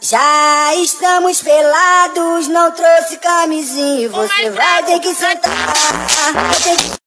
Já estamos pelados, não trouxe camisinha. Você vai ter que sentar.